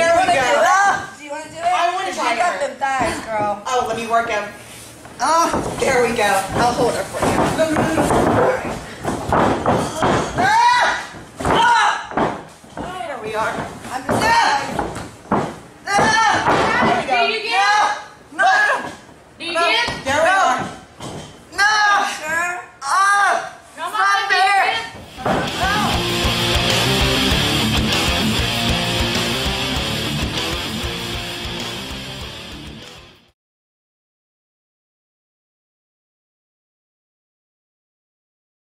Here we go. Do you want to do it? I want to try Shake them thighs, girl. Oh, let me work out. Oh, there we go. I'll hold her for you. Ah! Ah! There we are. I'm just